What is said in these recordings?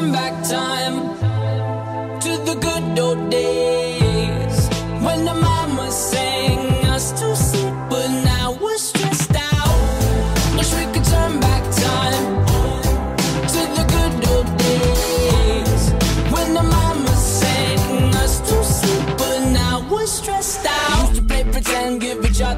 turn back time to the good old days when the mama sang us to sleep, but now we're stressed out. Wish we could turn back time to the good old days when the mama sang us to sleep, but now we're stressed out. Used to play pretend, give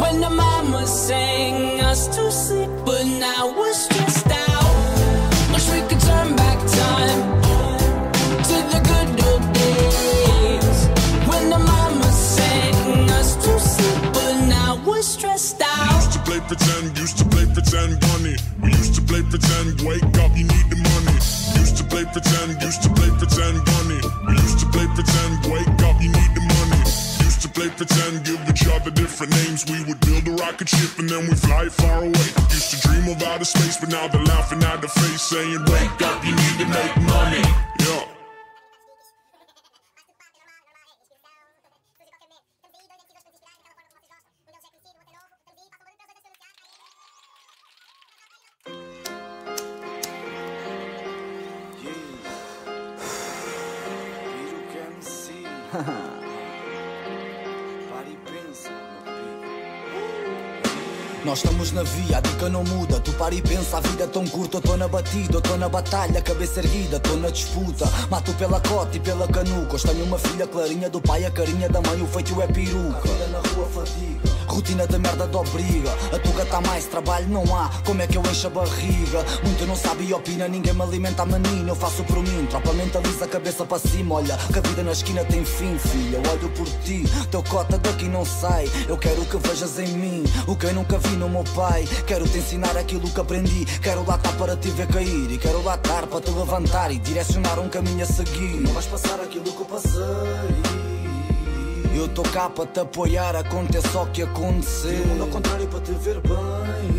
when the mama sang us to sleep, but now we're stressed out. Wish we could turn back time to the good old days when the mama sang us to sleep, but now we're stressed out. Used to play pretend, used to play pretend. We used to play pretend, wake up, you need the money. Used to play pretend, used to play pretend. We used to play pretend, wake up, you need the money. Used to play pretend, give each other different names. We would build a rocket ship and then we fly far away. Used to dream of outer space, but now they're laughing at the face, saying, Wake up, you need to make money. Yeah. Nós estamos na via, a dica não muda. Tu para e pensa, a vida é tão curta. Eu tô na batida, eu tô na batalha, cabeça erguida, tô na disputa. Mato pela cota e pela canuca. Hoje tenho uma filha clarinha do pai, a carinha da mãe, o feito é peruca. A vida na rua fatiga. Rotina da merda de obriga. A tuga tá mais, trabalho não há. Como é que eu encho a barriga? Muito não sabe e opina, ninguém me alimenta a menina. Eu faço por mim, tropa mentaliza a cabeça para cima. Olha, que a vida na esquina tem fim, filha. Eu olho por ti, teu cota daqui não sai. Eu quero que vejas em mim o que eu nunca vi no meu pai. Quero te ensinar aquilo que aprendi. Quero lá estar para te ver cair. E quero lá estar para te levantar e direcionar um caminho a seguir. Não vais passar aquilo que eu passei. Eu tô cá para te apoiar, aconteça o que acontecer. E o mundo ao contrário para te ver bem.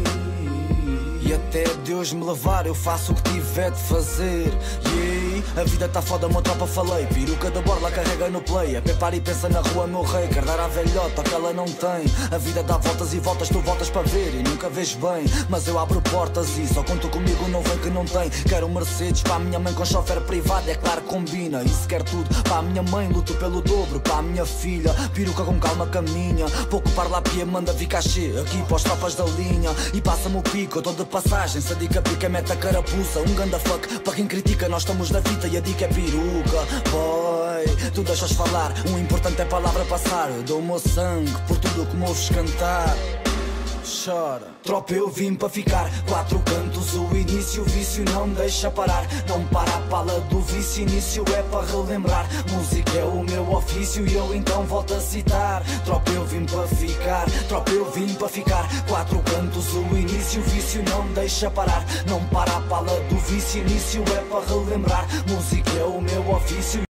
E até Deus me levar, eu faço o que tiver de fazer. Yeah. A vida tá foda, meu tropa falei. Peruca da borla carrega no play. A pepar e pensa na rua, meu rei. Quer dar à velhota que ela não tem. A vida dá voltas e voltas, tu voltas para ver e nunca vês bem. Mas eu abro portas e só conto comigo, não vem que não tem. Quero um Mercedes para a minha mãe com chofer privado, é claro combina. Isso quer tudo para a minha mãe, luto pelo dobro. Para a minha filha, peruca com calma caminha. Pouco parla pia, manda vir cachê aqui para os tropas da linha. E passa-me o pico, de passagem. se a dica pica, mete a carapuça. Um ganda fuck, para quem critica, nós estamos na fita e a dica é peruca. Boy, tu deixas falar, o importante é a palavra passar. Dou o meu sangue por tudo que me ouves cantar chora. Tropa, eu vim para ficar. Quatro cantos, o início, o vício não me deixa parar. Não para a pala do vício, início é para relembrar. Música é o meu ofício e eu então volto a citar. Tropa, eu vim para ficar. Tropa, eu vim para ficar. Quatro o vício não deixa parar. Não para a pala do vício, início é para relembrar. Música é o meu ofício.